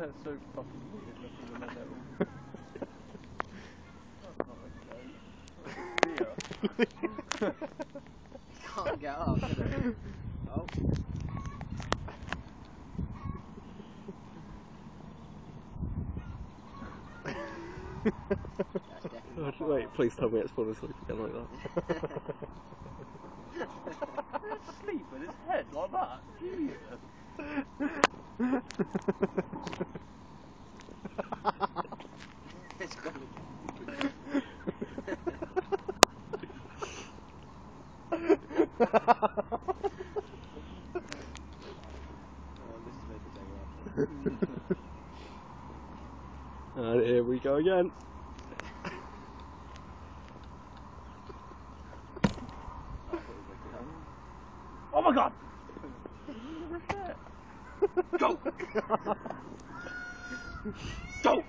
That's so fucking weird looking when they're little. That's not a Can't get up, can? Oh. Wait, please tell me it's falling asleep again like that. Sleep with his head like that. Jesus. And here we go again. Oh my god! Go! Go!